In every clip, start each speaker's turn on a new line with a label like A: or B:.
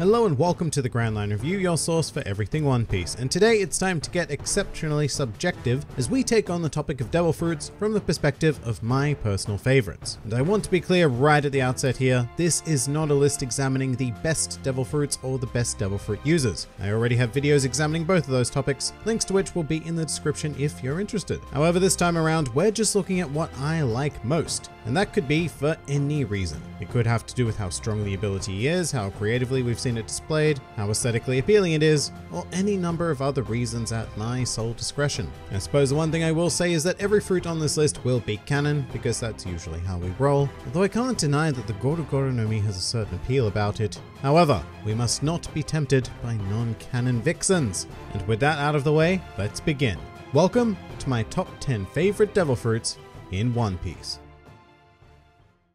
A: Hello and welcome to the Grand Line Review, your source for everything One Piece. And today it's time to get exceptionally subjective as we take on the topic of devil fruits from the perspective of my personal favorites. And I want to be clear right at the outset here, this is not a list examining the best devil fruits or the best devil fruit users. I already have videos examining both of those topics, links to which will be in the description if you're interested. However, this time around, we're just looking at what I like most. And that could be for any reason. It could have to do with how strong the ability is, how creatively we've seen it displayed, how aesthetically appealing it is, or any number of other reasons at my sole discretion. I suppose the one thing I will say is that every fruit on this list will be canon, because that's usually how we roll, although I can't deny that the Goro Goro no Mi has a certain appeal about it. However, we must not be tempted by non-canon vixens. And with that out of the way, let's begin. Welcome to my top 10 favorite devil fruits in One Piece.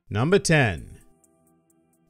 A: Number 10.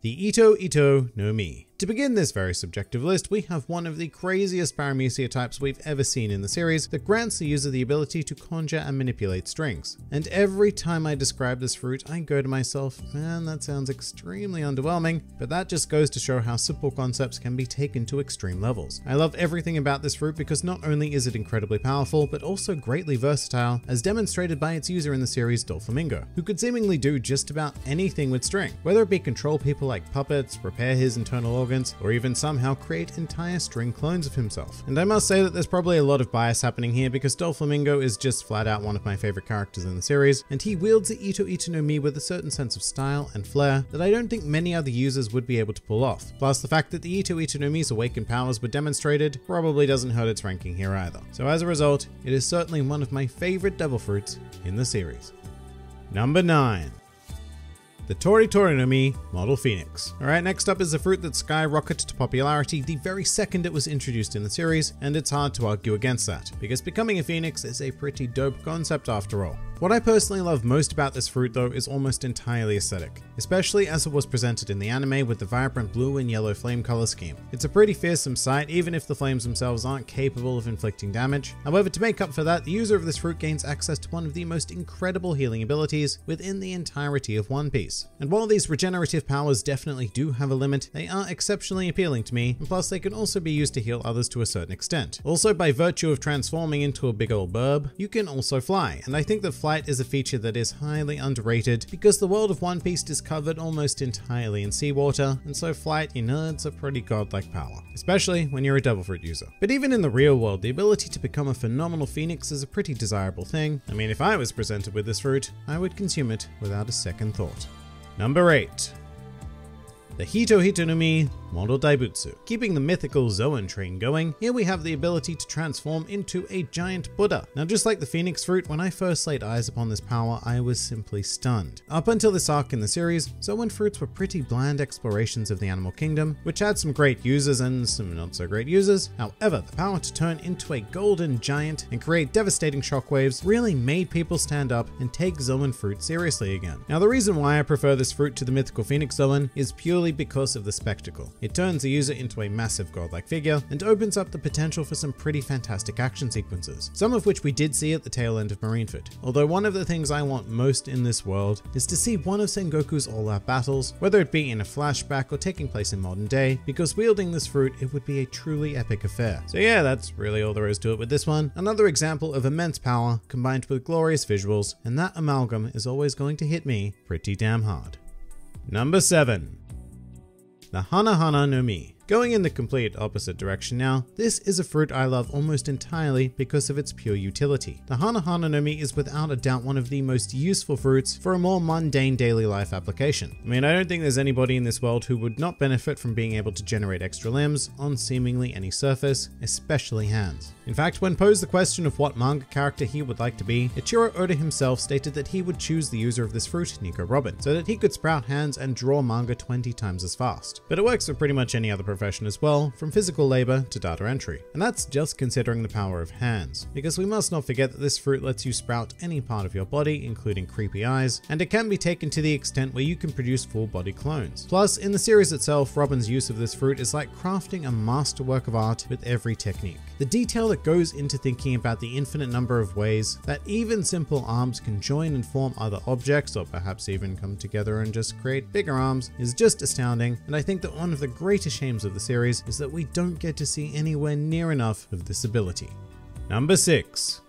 A: The Ito Ito no Mi. To begin this very subjective list, we have one of the craziest paramecia types we've ever seen in the series that grants the user the ability to conjure and manipulate strings. And every time I describe this fruit, I go to myself, man, that sounds extremely underwhelming, but that just goes to show how simple concepts can be taken to extreme levels. I love everything about this fruit because not only is it incredibly powerful, but also greatly versatile, as demonstrated by its user in the series Doflamingo, who could seemingly do just about anything with string, whether it be control people like puppets, repair his internal organs, or even somehow create entire string clones of himself. And I must say that there's probably a lot of bias happening here because Doflamingo is just flat out one of my favorite characters in the series, and he wields the Ito Ito no Mi with a certain sense of style and flair that I don't think many other users would be able to pull off. Plus, the fact that the Ito Ito no Mi's awakened powers were demonstrated probably doesn't hurt its ranking here either. So as a result, it is certainly one of my favorite devil fruits in the series. Number 9 the Tori Tori no Mi Model Phoenix. Alright, next up is a fruit that skyrocketed to popularity the very second it was introduced in the series, and it's hard to argue against that, because becoming a phoenix is a pretty dope concept after all. What I personally love most about this fruit though is almost entirely aesthetic, especially as it was presented in the anime with the vibrant blue and yellow flame color scheme. It's a pretty fearsome sight even if the flames themselves aren't capable of inflicting damage. However, to make up for that, the user of this fruit gains access to one of the most incredible healing abilities within the entirety of One Piece. And while these regenerative powers definitely do have a limit, they are exceptionally appealing to me, and plus they can also be used to heal others to a certain extent. Also, by virtue of transforming into a big old burb, you can also fly, and I think that flight is a feature that is highly underrated because the world of One Piece is covered almost entirely in seawater, and so flight, you nerds, are pretty godlike power, especially when you're a Devil Fruit user. But even in the real world, the ability to become a phenomenal phoenix is a pretty desirable thing. I mean, if I was presented with this fruit, I would consume it without a second thought. Number 8. The Hito Hito no Model Daibutsu. Keeping the mythical Zoan train going, here we have the ability to transform into a giant Buddha. Now just like the Phoenix Fruit, when I first laid eyes upon this power, I was simply stunned. Up until this arc in the series, Zoan fruits were pretty bland explorations of the animal kingdom, which had some great users and some not so great users. However, the power to turn into a golden giant and create devastating shockwaves really made people stand up and take Zoan fruit seriously again. Now the reason why I prefer this fruit to the mythical Phoenix Zoan is purely because of the spectacle. It turns the user into a massive godlike figure and opens up the potential for some pretty fantastic action sequences, some of which we did see at the tail end of Marineford. Although one of the things I want most in this world is to see one of Sengoku's all-out battles, whether it be in a flashback or taking place in modern day, because wielding this fruit it would be a truly epic affair. So yeah, that's really all there is to it with this one. Another example of immense power combined with glorious visuals, and that amalgam is always going to hit me pretty damn hard. Number 7 the Hana Hana no Mi. Going in the complete opposite direction now, this is a fruit I love almost entirely because of its pure utility. The Hana Hana no Mi is without a doubt one of the most useful fruits for a more mundane daily life application. I mean, I don't think there's anybody in this world who would not benefit from being able to generate extra limbs on seemingly any surface, especially hands. In fact, when posed the question of what manga character he would like to be, Eiichiro Oda himself stated that he would choose the user of this fruit, Nico Robin, so that he could sprout hands and draw manga 20 times as fast. But it works for pretty much any other profession as well, from physical labor to data entry. And that's just considering the power of hands, because we must not forget that this fruit lets you sprout any part of your body, including creepy eyes, and it can be taken to the extent where you can produce full body clones. Plus, in the series itself, Robin's use of this fruit is like crafting a masterwork of art with every technique. The detail that goes into thinking about the infinite number of ways that even simple arms can join and form other objects, or perhaps even come together and just create bigger arms, is just astounding, and I think that one of the greatest shames of the series is that we don't get to see anywhere near enough of this ability. Number 6.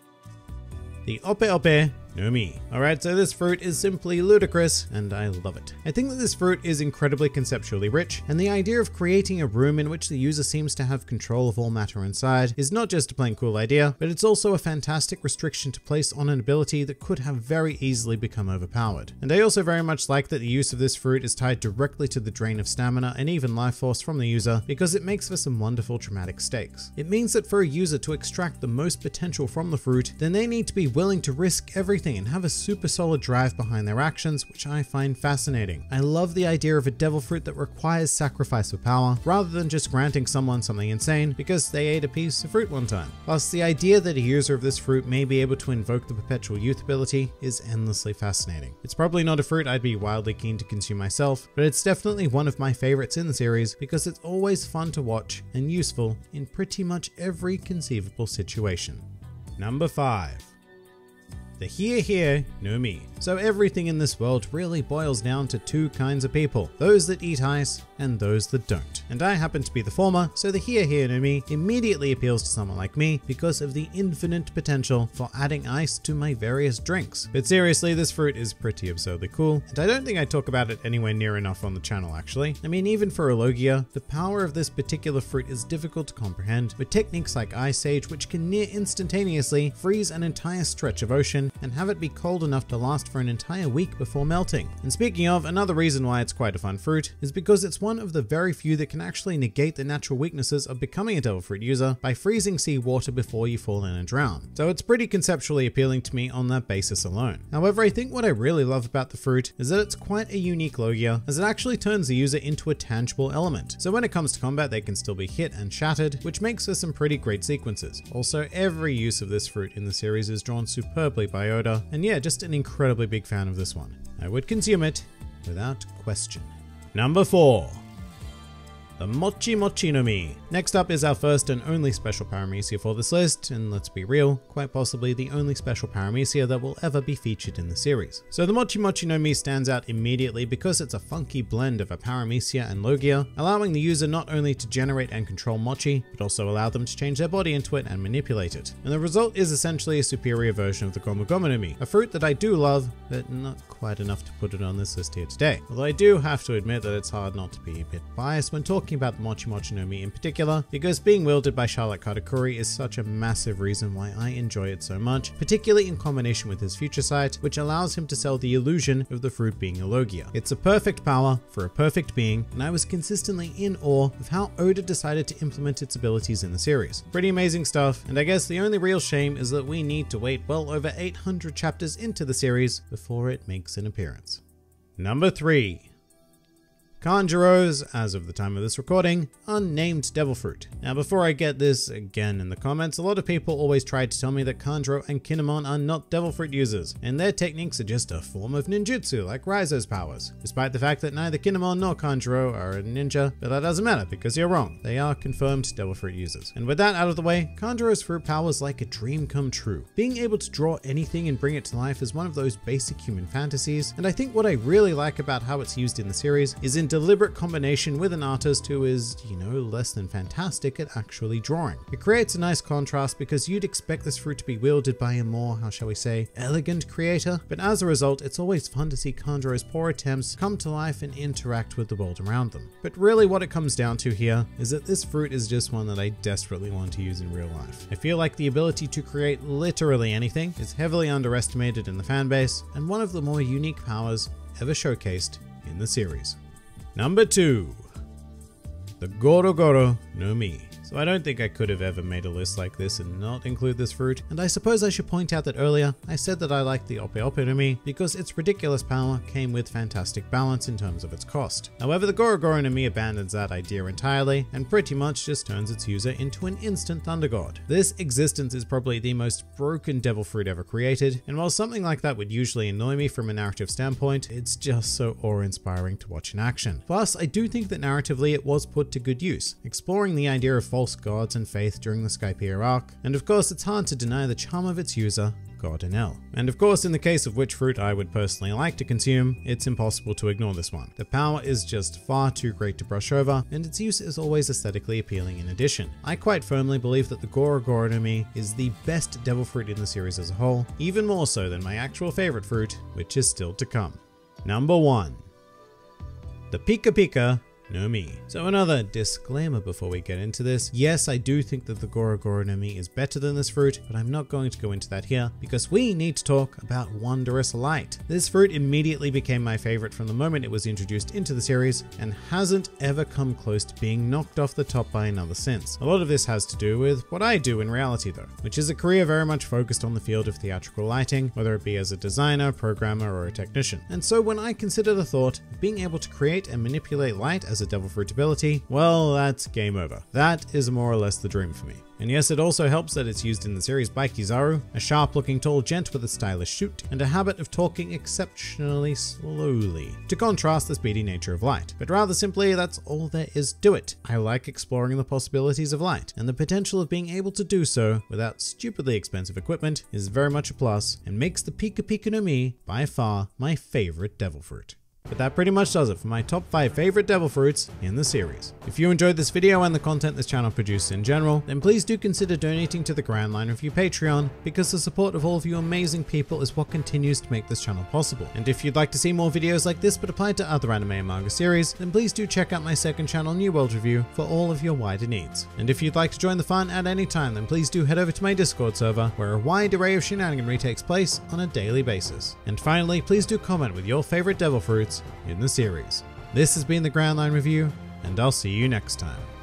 A: The Ope Ope no Mi. Alright, so this fruit is simply ludicrous, and I love it. I think that this fruit is incredibly conceptually rich, and the idea of creating a room in which the user seems to have control of all matter inside is not just a plain cool idea, but it's also a fantastic restriction to place on an ability that could have very easily become overpowered. And I also very much like that the use of this fruit is tied directly to the drain of stamina and even life force from the user, because it makes for some wonderful traumatic stakes. It means that for a user to extract the most potential from the fruit, then they need to be willing to risk everything and have a super solid drive behind their actions, which I find fascinating. I love the idea of a devil fruit that requires sacrifice for power, rather than just granting someone something insane because they ate a piece of fruit one time. Plus, the idea that a user of this fruit may be able to invoke the perpetual youth ability is endlessly fascinating. It's probably not a fruit I'd be wildly keen to consume myself, but it's definitely one of my favorites in the series because it's always fun to watch and useful in pretty much every conceivable situation. Number 5 the Hie Hie no Mi. So everything in this world really boils down to two kinds of people, those that eat ice and those that don't. And I happen to be the former, so the Hie Hie no Mi immediately appeals to someone like me because of the infinite potential for adding ice to my various drinks. But seriously, this fruit is pretty absurdly cool, and I don't think I talk about it anywhere near enough on the channel actually. I mean, even for a Logia, the power of this particular fruit is difficult to comprehend, with techniques like Ice Age which can near instantaneously freeze an entire stretch of ocean and have it be cold enough to last for an entire week before melting. And speaking of, another reason why it's quite a fun fruit is because it's one of the very few that can actually negate the natural weaknesses of becoming a devil fruit user by freezing sea water before you fall in and drown. So it's pretty conceptually appealing to me on that basis alone. However, I think what I really love about the fruit is that it's quite a unique Logia as it actually turns the user into a tangible element. So when it comes to combat, they can still be hit and shattered, which makes for some pretty great sequences. Also, every use of this fruit in the series is drawn superbly by Oda and yeah, just an incredibly big fan of this one. I would consume it without question. Number 4 the Mochi Mochi no Mi. Next up is our first and only special paramecia for this list, and let's be real, quite possibly the only special paramecia that will ever be featured in the series. So the Mochi Mochi no Mi stands out immediately because it's a funky blend of a paramecia and Logia, allowing the user not only to generate and control Mochi, but also allow them to change their body into it and manipulate it. And the result is essentially a superior version of the Gomu no Mi, a fruit that I do love, but not quite enough to put it on this list here today. Although I do have to admit that it's hard not to be a bit biased when talking talking about the Mochi Mochi no Mi in particular, because being wielded by Charlotte Katakuri is such a massive reason why I enjoy it so much, particularly in combination with his future sight, which allows him to sell the illusion of the fruit being a Logia. It's a perfect power for a perfect being, and I was consistently in awe of how Oda decided to implement its abilities in the series. Pretty amazing stuff, and I guess the only real shame is that we need to wait well over 800 chapters into the series before it makes an appearance. Number 3. Kanjuro's, as of the time of this recording, unnamed devil fruit. Now before I get this again in the comments, a lot of people always try to tell me that Kanjuro and Kinemon are not devil fruit users, and their techniques are just a form of ninjutsu like Raizo's powers, despite the fact that neither Kinemon nor Kanjuro are a ninja, but that doesn't matter because you're wrong, they are confirmed devil fruit users. And with that out of the way, Kanjuro's fruit power is like a dream come true. Being able to draw anything and bring it to life is one of those basic human fantasies, and I think what I really like about how it's used in the series is in deliberate combination with an artist who is, you know, less than fantastic at actually drawing. It creates a nice contrast because you'd expect this fruit to be wielded by a more, how shall we say, elegant creator, but as a result, it's always fun to see Kanjuro's poor attempts come to life and interact with the world around them. But really what it comes down to here is that this fruit is just one that I desperately want to use in real life. I feel like the ability to create literally anything is heavily underestimated in the fanbase, and one of the more unique powers ever showcased in the series. Number 2. The Goro Goro no Mi. So I don't think I could have ever made a list like this and not include this fruit, and I suppose I should point out that earlier I said that I liked the Ope Ope no Mi because its ridiculous power came with fantastic balance in terms of its cost. However, the Goro Goro no abandons that idea entirely and pretty much just turns its user into an instant Thunder God. This existence is probably the most broken devil fruit ever created, and while something like that would usually annoy me from a narrative standpoint, it's just so awe-inspiring to watch in action. Plus, I do think that narratively it was put to good use, exploring the idea of false gods and faith during the Skypiea arc, and of course it's hard to deny the charm of its user, God And of course, in the case of which fruit I would personally like to consume, it's impossible to ignore this one. The power is just far too great to brush over, and its use is always aesthetically appealing in addition. I quite firmly believe that the Goro Goro no Mi is the best devil fruit in the series as a whole, even more so than my actual favorite fruit, which is still to come. Number 1. The Pika Pika no Mi. So another disclaimer before we get into this. Yes, I do think that the Goro Goro no Mi is better than this fruit, but I'm not going to go into that here because we need to talk about Wondrous Light. This fruit immediately became my favorite from the moment it was introduced into the series and hasn't ever come close to being knocked off the top by another since. A lot of this has to do with what I do in reality though, which is a career very much focused on the field of theatrical lighting, whether it be as a designer, programmer, or a technician. And so when I consider the thought of being able to create and manipulate light as a devil fruit ability, well, that's game over. That is more or less the dream for me. And yes, it also helps that it's used in the series by Kizaru, a sharp looking tall gent with a stylish suit, and a habit of talking exceptionally slowly, to contrast the speedy nature of light. But rather simply, that's all there is to it. I like exploring the possibilities of light, and the potential of being able to do so without stupidly expensive equipment is very much a plus, and makes the Pika Pika no Mi by far my favorite devil fruit. But that pretty much does it for my top 5 favorite devil fruits in the series. If you enjoyed this video and the content this channel produces in general, then please do consider donating to the Grand Line Review Patreon because the support of all of you amazing people is what continues to make this channel possible. And if you'd like to see more videos like this but applied to other anime and manga series, then please do check out my second channel New World Review for all of your wider needs. And if you'd like to join the fun at any time, then please do head over to my Discord server where a wide array of shenaniganry takes place on a daily basis. And finally, please do comment with your favorite devil fruits in the series. This has been the Grand Line Review, and I'll see you next time.